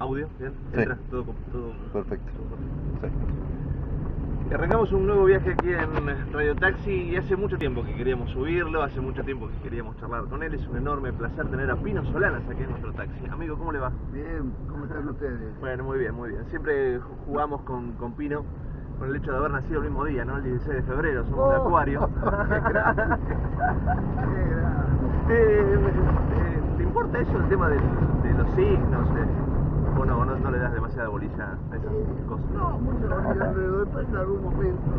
¿Audio? ¿Bien? Sí. ¿Entra? Todo, todo, Perfecto. todo Sí. Arrancamos un nuevo viaje aquí en Radio Taxi y hace mucho tiempo que queríamos subirlo, hace mucho tiempo que queríamos charlar con él. Es un enorme placer tener a Pino Solanas aquí en nuestro taxi. Amigo, ¿cómo le va? Bien, ¿cómo están ustedes? Bueno, muy bien, muy bien. Siempre ju- jugamos con, con Pino con el hecho de haber nacido el mismo día, ¿no? El 16 de febrero, somos de Oh, Acuario. qué grande. Qué grande. ¿Te, eh, te importa eso, el tema de los signos? eh? ¿O no, no, no le das demasiada bolilla a esas cosas? No, mucho doy, pero en algún momento,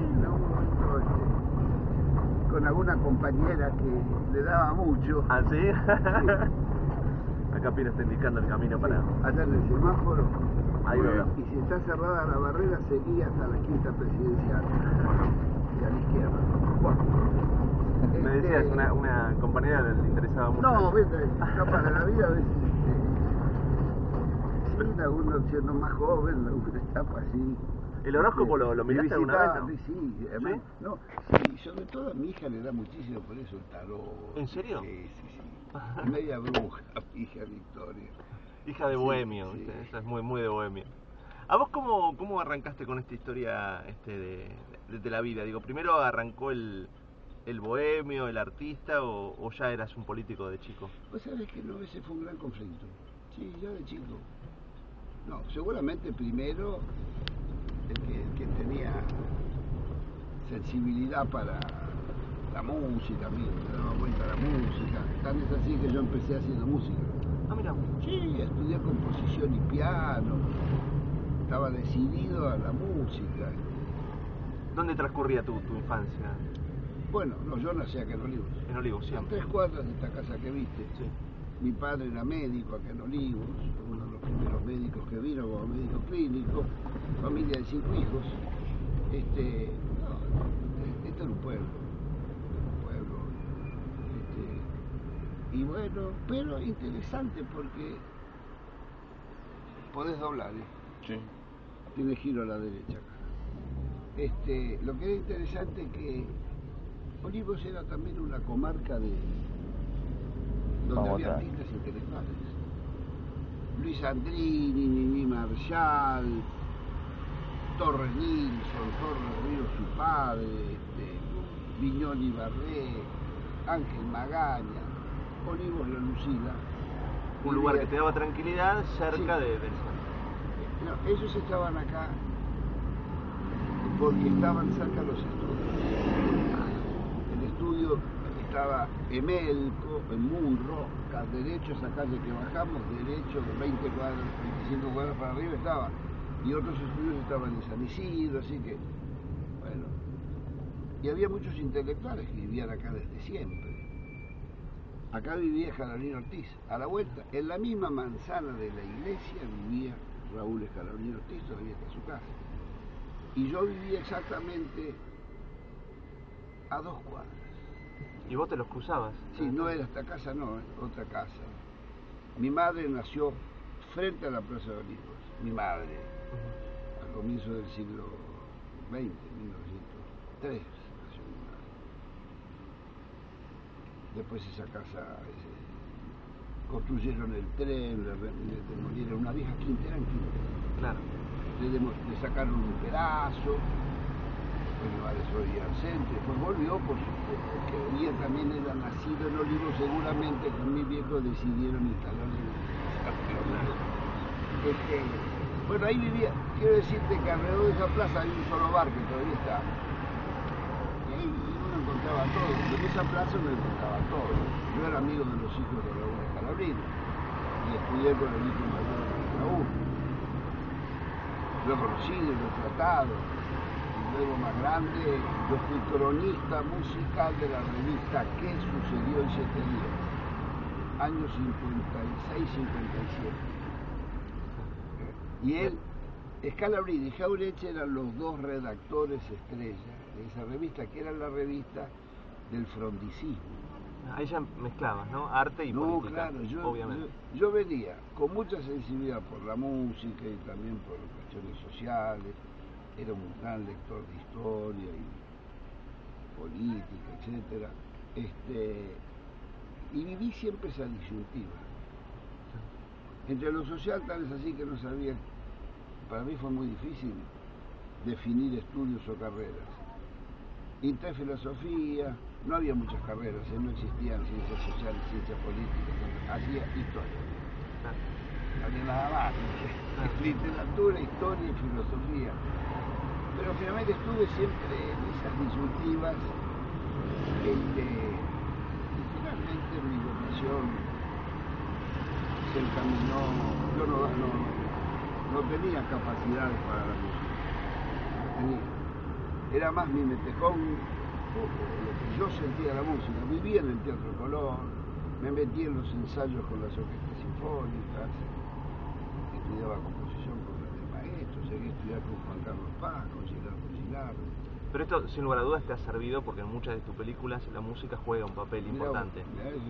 en algún momento, este, con alguna compañera que le daba mucho, ¿Ah, sí? Acá Pino está indicando el camino para... allá en el semáforo, Ahí veo. y si está cerrada la barrera, seguía hasta la quinta presidencial, y a la izquierda. Bueno, Me este, decías, una, una compañera le interesaba mucho. No, viste, de la vida a veces. Sí, algunos siendo más joven, alguna etapa así. ¿El horóscopo lo- lo miraste alguna vez, no? Sí, además, ¿Sí? no, sí, sobre todo a mi hija le da muchísimo por eso el tarot. ¿En serio? Sí, sí, sí. Media bruja, hija Victoria. Hija de Sí, bohemio, sí. esa es muy, muy de bohemio. ¿A vos cómo, cómo arrancaste con esta historia este, de, de- de la vida? Digo, ¿primero arrancó el, el bohemio, el artista, o, o ya eras un político de chico? Vos sabés que no, ese fue un gran conflicto. Sí, yo de chico. No, seguramente primero el que, el que tenía sensibilidad para la música, a mí me daba vuelta a la música. Tan es así que yo empecé haciendo música. Ah, mira. Sí, estudié composición y piano. Estaba decidido a la música. ¿Dónde transcurría tu, tu infancia? Bueno, no, yo nací acá en Olivos. En Olivos, A siempre. tres cuadras de esta casa que viste. Sí. Mi padre era médico acá en Olivos, uno de los primeros médicos que vino como médico clínico, familia de cinco hijos. Este, no, este era un pueblo, un pueblo. Este, y bueno, pero interesante porque podés doblar, ¿eh? Sí. tiene giro a la derecha acá. Este, lo que era interesante que Olivos era también una comarca de donde había artistas intelectuales. Luis Andrini, Nini Marshall, Torres Nilsson, Torres Río su padre, este, Viñoli Barré, Ángel Magaña, Olivos La Lucila. Un lugar que te daba tranquilidad cerca Sí. de, del no, ellos estaban acá porque estaban cerca de los estudios. El estudio estaba Emelco, Munro, derecho esa calle que bajamos, derecho 20 cuadras, 25 cuadras para arriba estaba. Y otros estudios estaban en San Isidro, así que, bueno. Y había muchos intelectuales que vivían acá desde siempre. Acá vivía Jalalín Ortiz, a la vuelta, en la misma manzana de la iglesia vivía Raúl Escalabrín Ortiz, todavía está su casa. Y yo vivía exactamente a dos cuadras. ¿Y vos te los cruzabas? Sí, no era esta casa, no, otra casa. Mi madre nació frente a la Plaza de Olivos, mi madre, Ujú. al comienzo del siglo XX, 1903, nació mi madre. Después esa casa construyeron el tren, le, le demolieron una vieja quinta, eran quintas. Claro. le, le sacaron un pedazo, soy al centro, después volvió, por supuesto, que ella también era nacido en Olivo, seguramente con mi viejo decidieron instalarse en el este, Bueno, ahí vivía, quiero decirte que alrededor de esa plaza hay un solo bar que todavía está. Y ahí uno encontraba todo, en esa plaza uno encontraba todo. Yo era amigo de los hijos de Raúl Escalabrino y estudié con el hijo mayor de Raúl lo he conocido, lo he tratado. Grande, yo fui cronista musical de la revista ¿Qué sucedió en siete días? Años 56-57. Y él, Scalabrini y Jaureche eran los dos redactores estrella de esa revista, que era la revista del frondicismo. Ahí ya mezclabas, ¿no? Arte y no, política, claro, yo, obviamente. yo, yo venía con mucha sensibilidad por la música y también por cuestiones sociales. Era un gran lector de historia y política, etcétera. Este, y viví siempre esa disyuntiva. Entre lo social tal es así que no sabía, para mí fue muy difícil definir estudios o carreras. Entré filosofía, no había muchas carreras, ¿eh? no existían ciencias sociales, ciencias políticas, hacía historia. No había nada más, literatura, historia y filosofía. Pero finalmente estuve siempre en esas disyuntivas este, y finalmente mi vocación se encaminó, yo no, no, tenía capacidades para la música. Era más mi metejón, lo que yo sentía la música, vivía en el Teatro Colón, me metí en los ensayos con las orquestas sinfónicas, estudiaba composición con el con Juan Carlos Paz, con Gerardo Gilardo. Pero esto, sin lugar a dudas, te ha servido porque en muchas de tus películas la música juega un papel Mirá, importante. mirá, es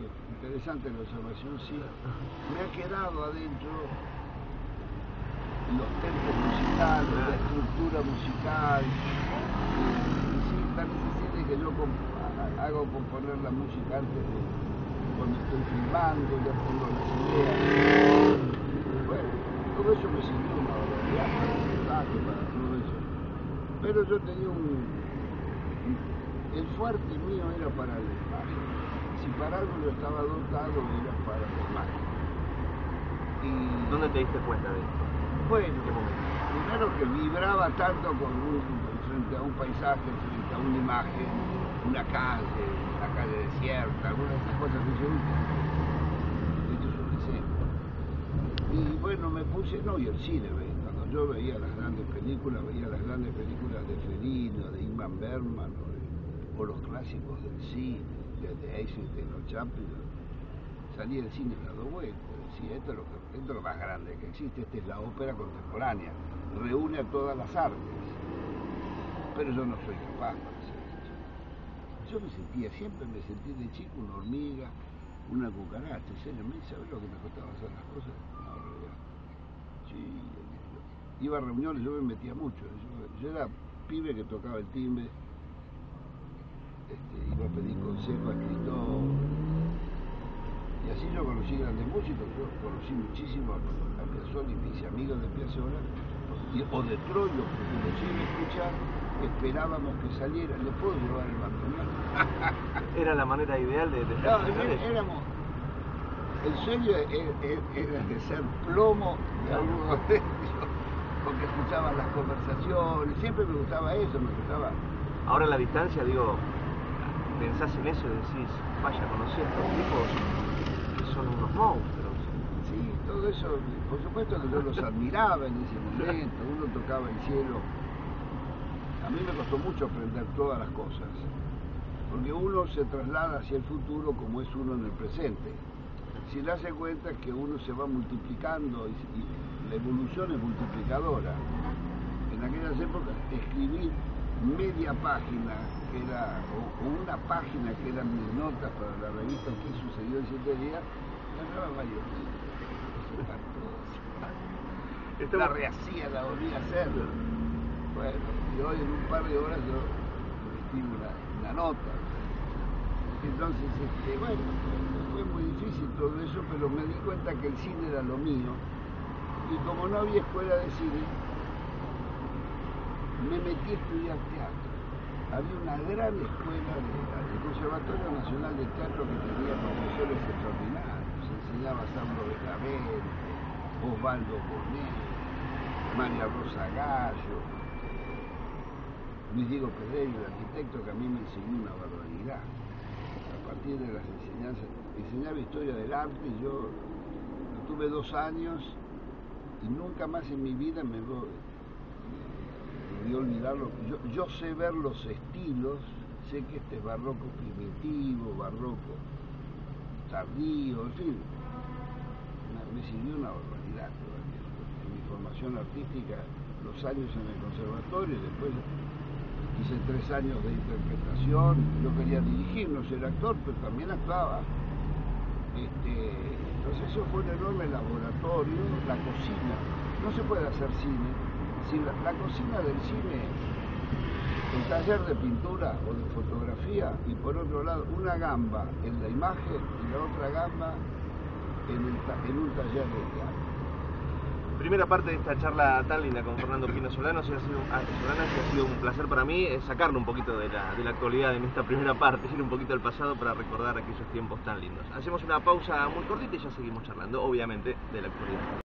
interesante la observación, sí. Me ha quedado adentro los tempos musicales, la estructura musical. Y sí, así de que yo comp- hago componer la música antes de cuando estoy filmando, ya tengo las ideas. Bueno, todo eso me sirvió una barbaridad para el todo eso. Pero yo tenía un... El fuerte mío era para la imagen. Si para algo yo estaba dotado era para la imagen. Y ¿Dónde te diste cuenta de esto? bueno, primero que vibraba tanto con un, frente a un paisaje, frente a una imagen, una calle, una calle desierta, algunas de esas cosas que yo esto es un diseño. Y bueno, me puse, no, y el cine, ¿ves? Yo veía las grandes películas, veía las grandes películas de Fellini, o de Ingmar Bergman, o, de- los clásicos del cine, desde Eisenstein o Chaplin, salía del cine dado vueltas, decía, esto es, lo que, esto es lo más grande que existe, esta es la ópera contemporánea, reúne a todas las artes, pero yo no soy capaz para hacer esto. Yo me sentía, siempre me sentí de chico una hormiga, una cucaracha, en serio, ¿me sabes lo que me costaba hacer las cosas? No, realidad. Sí, iba a reuniones, yo me metía mucho, yo, yo era pibe que tocaba el timbre, este, iba a pedir consejo a escritores, y así yo conocí grandes músicos, yo conocí muchísimo a, a Piazzolla y me hice amigo de Piazzolla, o de Troilo, porque lo sigue escuchar, esperábamos que saliera, le puedo llevar el bandoneón. Era la manera ideal de, de No, era- éramos, el sueño e- e- era de ser plomo de algunos de ellos, porque escuchaban las conversaciones, siempre me gustaba eso, me gustaba Ahora a la distancia, digo, pensás en eso y decís, vaya, conocí a estos tipos que son unos monstruos. Sí, todo eso, por supuesto que yo los admiraba en ese momento, uno tocaba el cielo. A mí me costó mucho aprender todas las cosas, porque uno se traslada hacia el futuro como es uno en el presente. Si le hace cuenta que uno se va multiplicando y, y la evolución es multiplicadora. En aquellas épocas escribir media página que era, o, una página que eran mis notas para la revista que sucedió en siete días, ganaba varios días. La rehacía, la volvía a hacer. Bueno, y hoy en un par de horas yo escribo una, una nota. Entonces, este, bueno, fue muy difícil todo eso, pero me di cuenta que el cine era lo mío. Y como no había escuela de cine, me metí a estudiar teatro. Había una gran escuela, de, Conservatorio Nacional de Teatro que tenía profesores extraordinarios. Enseñaba Sandro Benavente, Osvaldo Bonet, María Rosa Gallo, Luis Diego Pedreiro, el arquitecto que a mí me enseñó una barbaridad. A partir de las enseñanzas, enseñaba historia del arte yo tuve dos años y nunca más en mi vida me vo- voy a olvidarlo. Yo, yo sé ver los estilos, sé que este es barroco primitivo, barroco tardío, en fin. Me, sirvió una barbaridad aquello. En mi formación artística, los años en el conservatorio, después hice tres años de interpretación. Yo quería dirigir, no ser actor, pero también actuaba. Este, entonces eso fue un enorme laboratorio, la cocina. No se puede hacer cine la, cocina del cine, el taller de pintura o de fotografía y por otro lado una gamba en la imagen y la otra gamba en, el en un taller de teatro. Primera parte de esta charla tan linda con Fernando Pino Solano. Ha sido, ah, ha sido un placer para mí eh, sacarle un poquito de la, de la actualidad en esta primera parte, ir un poquito al pasado para recordar aquellos tiempos tan lindos. Hacemos una pausa muy cortita y ya seguimos charlando, obviamente, de la actualidad.